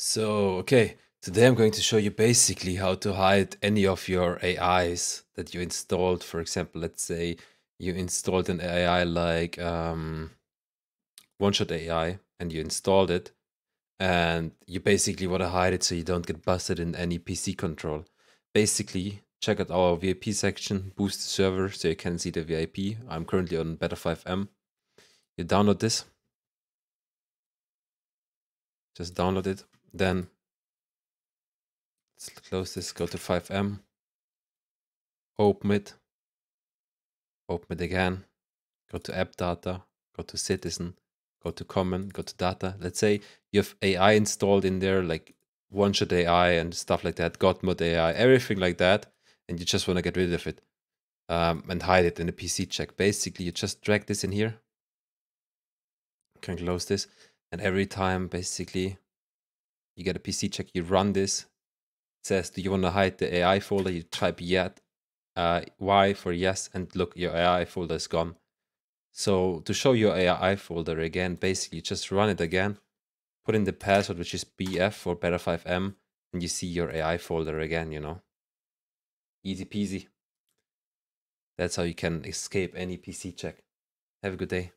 So, okay, today I'm going to show you basically how to hide any of your AIs that you installed. For example, let's say you installed an AI like um, OneShot AI and you installed it and you basically want to hide it so you don't get busted in any PC control. Basically, check out our VIP section, boost the server so you can see the VIP. I'm currently on Better FiveM. You download this. Just download it. Then let's close this, go to FiveM, open it, open it again, go to app data, go to citizen, go to common, go to data. Let's say you have AI installed in there, like OneShot AI and stuff like that, Godmode AI, everything like that, and you just want to get rid of it um, and hide it in the PC check. Basically, you just drag this in here, can close this, and every time, basically, you get a PC check, you run this. It says, do you want to hide the AI folder? You type yet, uh, Y for yes, and look, your AI folder is gone. So to show your AI folder again, basically just run it again, put in the password, which is BF for Better FiveM, and you see your AI folder again, you know. Easy peasy. That's how you can escape any PC check. Have a good day.